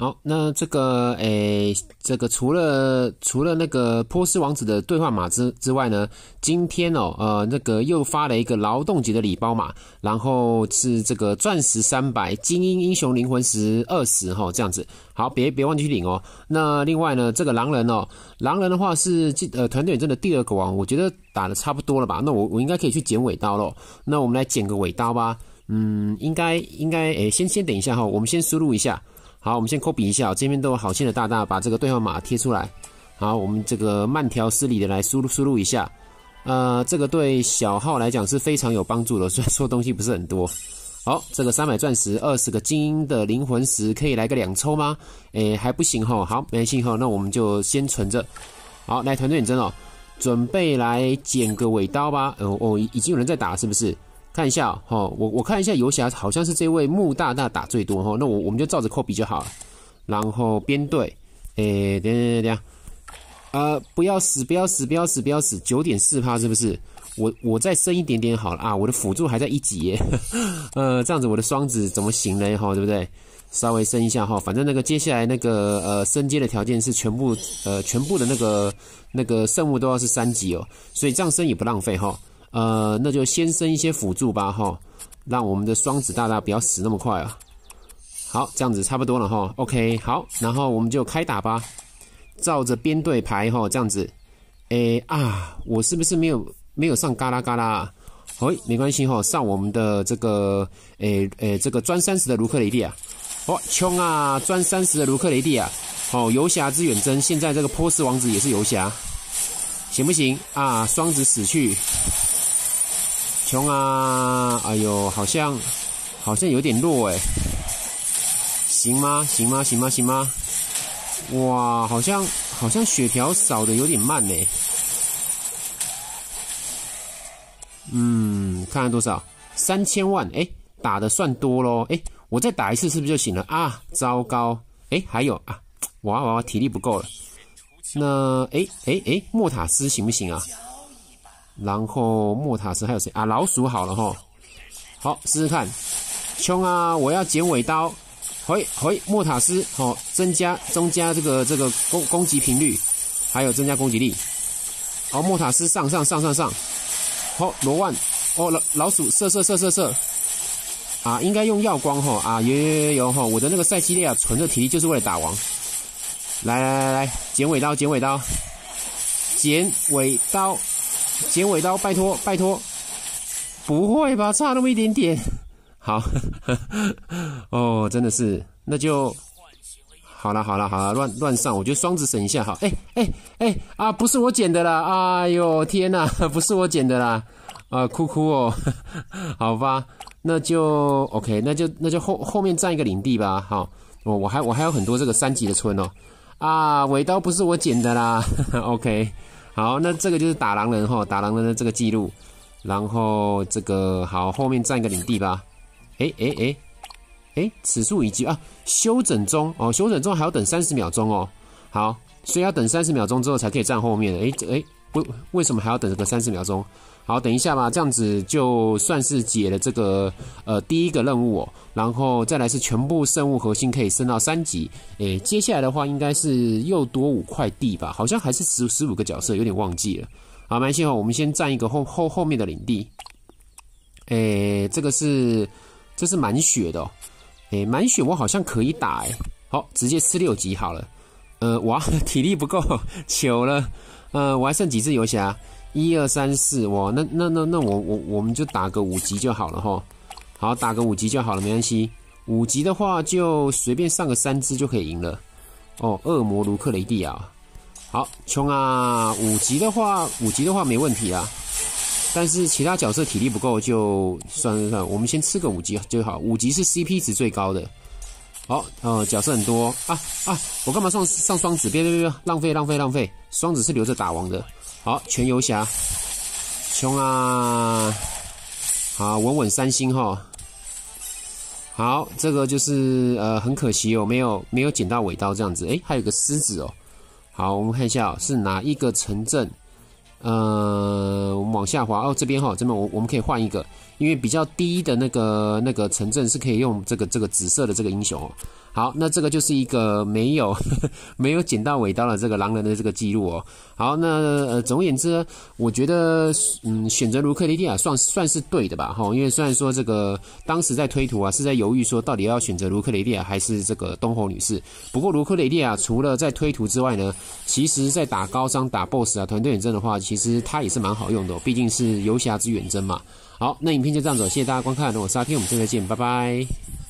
好，那这个诶，这个除了除了那个波斯王子的兑换码之之外呢，今天哦，呃，那个又发了一个劳动节的礼包码，然后是这个钻石三百、精英英雄灵魂石二十哈，这样子。好，别别忘记去领哦。那另外呢，这个狼人哦，狼人的话是呃团队真的第二个王，我觉得打的差不多了吧？那我我应该可以去捡尾刀喽。那我们来捡个尾刀吧。嗯，应该应该诶，先先等一下哈，我们先输入一下。好，我们先 copy 一下，这边都有好心的大大把这个兑换码贴出来。好，我们这个慢条斯理的来输入输入一下。呃，这个对小号来讲是非常有帮助的，虽然说东西不是很多。好，这个三百钻石，二十个精英的灵魂石，可以来个两抽吗？诶，还不行哈。好，没信号，那我们就先存着。好，来团队远征哦，准备来捡个尾刀吧。哦哦，已经有人在打，是不是？看一下哈，我我看一下游侠好像是这位穆大大打最多哈，那我我们就照着扣比就好了。然后编队，诶，等等等等，呃，不要死，不要死，不要死，不要死，九点四趴是不是？我我再升一点点好了啊，我的辅助还在一级耶，呃，这样子我的双子怎么行呢？哈，对不对？稍微升一下哈，反正那个接下来那个呃升阶的条件是全部呃全部的那个那个圣物都要是三级哦，所以这样升也不浪费哈。呃，那就先升一些辅助吧，哈，让我们的双子大大不要死那么快啊。好，这样子差不多了哈。OK，好，然后我们就开打吧，照着编队排哈，这样子。诶啊，我是不是没有没有上嘎啦嘎啦？哎，没关系哈，上我们的这个诶诶这个专三十的卢克雷蒂啊。哦，冲啊，专三十的卢克雷蒂啊。哦，游侠之远征，现在这个波斯王子也是游侠，行不行啊？双子死去。穷啊！哎呦，好像好像有点弱哎，行吗？行吗？行吗？行吗？哇，好像好像血条扫的有点慢呢。嗯，看看多少？三千万哎，打的算多喽哎，我再打一次是不是就行了啊？糟糕哎，还有啊，哇哇哇，体力不够了。那哎哎哎，莫塔斯行不行啊？然后莫塔斯还有谁啊？老鼠好了哈，好试试看，冲啊！我要剪尾刀，嘿嘿莫塔斯，好增加增加这个这个攻攻击频率，还有增加攻击力。好，莫塔斯上上上上上，好罗万，哦老老鼠射射射射射，啊应该用耀光哈啊有有有有哈，我的那个赛基利亚存的体力就是为了打王。来来来来，剪尾刀剪尾刀，剪尾刀。剪尾刀，拜托拜托，不会吧？差那么一点点，好，哦，真的是，那就好了好了好了，乱乱上，我觉得双子省一下好。哎哎哎啊，不是我剪的啦！哎呦天哪，不是我剪的啦！啊，哭哭哦，好吧，那就 OK，那就那就后后面占一个领地吧。好，我我还我还有很多这个三级的村哦。啊，尾刀不是我剪的啦。OK。好，那这个就是打狼人哈，打狼人的这个记录，然后这个好，后面占一个领地吧。哎哎哎哎，此处已经啊，休整中哦，休整中还要等三十秒钟哦。好，所以要等三十秒钟之后才可以站后面。哎哎，为为什么还要等这个三十秒钟？好，等一下吧，这样子就算是解了这个呃第一个任务哦，然后再来是全部生物核心可以升到三级，诶，接下来的话应该是又多五块地吧，好像还是十十五个角色，有点忘记了。好，蛮幸好我们先占一个后后后面的领地。诶，这个是这是满血的，诶，满血我好像可以打，诶，好，直接吃六级好了。呃，哇，体力不够，求了。呃，我还剩几只游侠？一二三四，哇，那那那那我我我们就打个五级就好了哈，好，打个五级就好了，没关系。五级的话就随便上个三只就可以赢了。哦，恶魔卢克雷蒂亚，好冲啊！五级的话，五级的话没问题啊。但是其他角色体力不够就算了算了，我们先吃个五级就好。五级是 CP 值最高的。好，呃，角色很多啊啊！我干嘛上上双子？别别别，浪费浪费浪费！双子是留着打王的。好，全游侠，冲啊！好，稳稳三星哈。好，这个就是呃，很可惜哦，没有没有捡到尾刀这样子。诶，还有个狮子哦。好，我们看一下哦是哪一个城镇？呃，我们往下滑哦，这边哈，这边我我们可以换一个，因为比较低的那个那个城镇是可以用这个这个紫色的这个英雄。好，那这个就是一个没有 没有剪到尾刀的这个狼人的这个记录哦。好，那呃，总而言之，我觉得嗯，选择卢克雷蒂亚算算是对的吧，哈，因为虽然说这个当时在推图啊，是在犹豫说到底要选择卢克雷蒂亚还是这个东侯女士。不过卢克雷蒂亚除了在推图之外呢，其实在打高伤、打 BOSS 啊、团队远征的话，其实它也是蛮好用的，毕竟是游侠之远征嘛。好，那影片就这样子，谢谢大家观看，我是阿天，我们下次再见，拜拜。